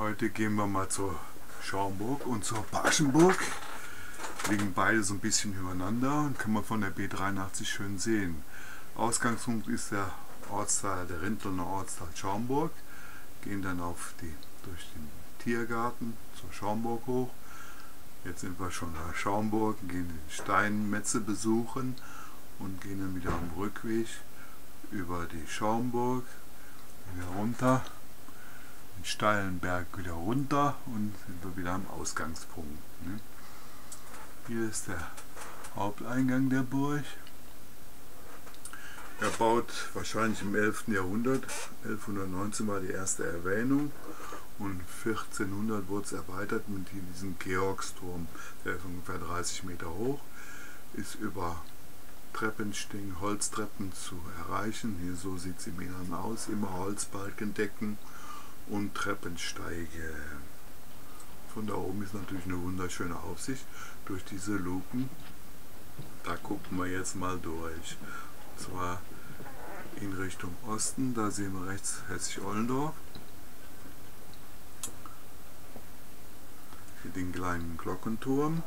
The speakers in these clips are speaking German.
Heute gehen wir mal zur Schaumburg und zur Paschenburg. Liegen beide so ein bisschen übereinander und kann man von der B83 schön sehen. Ausgangspunkt ist der Ortsteil, der Rindlerner Ortsteil Schaumburg. Gehen dann auf die, durch den Tiergarten zur Schaumburg hoch. Jetzt sind wir schon bei Schaumburg, gehen den Steinmetze besuchen und gehen dann wieder am Rückweg über die Schaumburg wieder runter den steilen Berg wieder runter und sind wir wieder am Ausgangspunkt. Ne? Hier ist der Haupteingang der Burg. Er baut wahrscheinlich im 11. Jahrhundert, 1119 war die erste Erwähnung und 1400 wurde es erweitert mit diesem Georgsturm, der ist ungefähr 30 Meter hoch, ist über Treppenstegen, Holztreppen zu erreichen. Hier so sieht es im Inneren aus, immer Holzbalkendecken und Treppensteige. Von da oben ist natürlich eine wunderschöne Aufsicht durch diese Luken. Da gucken wir jetzt mal durch. Und zwar in Richtung Osten, da sehen wir rechts Hessig-Ollendorf. Hier den kleinen Glockenturm.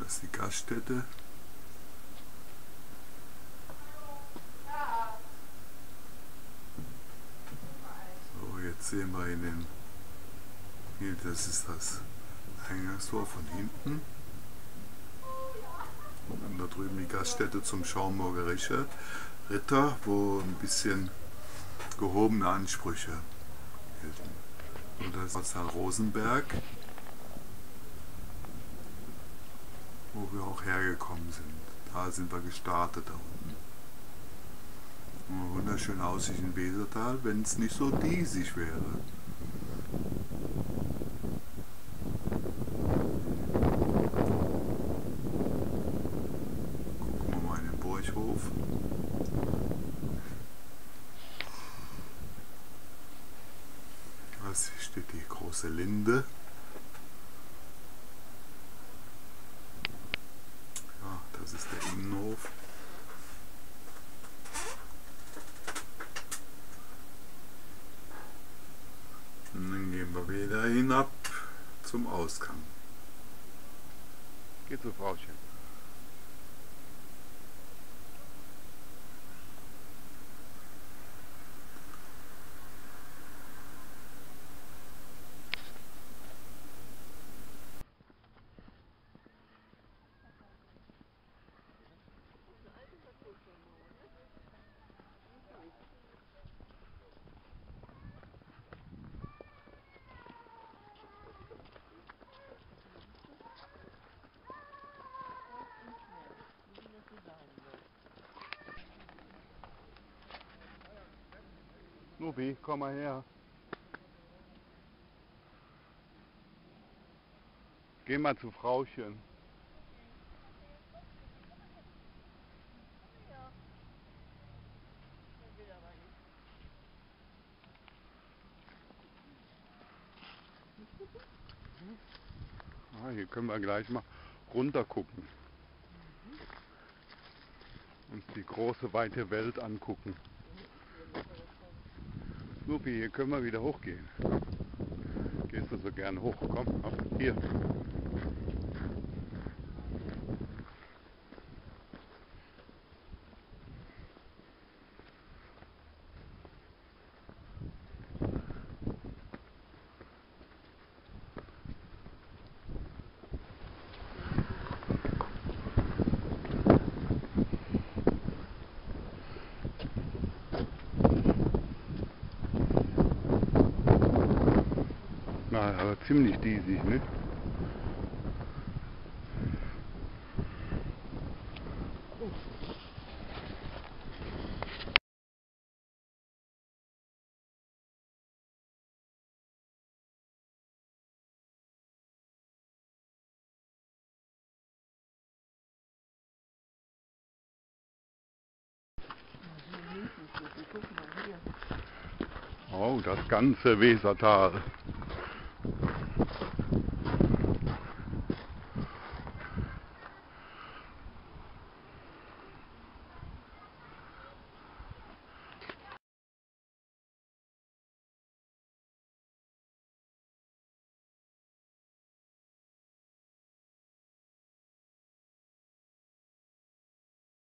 Das ist die Gaststätte. Jetzt sehen wir in den, hier, das ist das Eingangstor von hinten. Und da drüben die Gaststätte zum Schaumburger Ritter, wo ein bisschen gehobene Ansprüche gelten. Und das ist dann Rosenberg, wo wir auch hergekommen sind. Da sind wir gestartet da unten. Wunderschön Aussicht in Wesertal, wenn es nicht so diesig wäre. Gucken wir mal in den Burghof. Da steht die große Linde. Ja, das ist der Innenhof. wieder hinab zum Ausgang. Geht so, Frauchen. Nubi, komm mal her. Geh mal zu Frauchen. Ah, hier können wir gleich mal runter gucken. Uns die große weite Welt angucken. Snoopy, hier können wir wieder hochgehen. Gehst du so gern hoch? Komm, auf, hier. Na, aber ziemlich diesig, ne? Oh, das ganze Wesertal.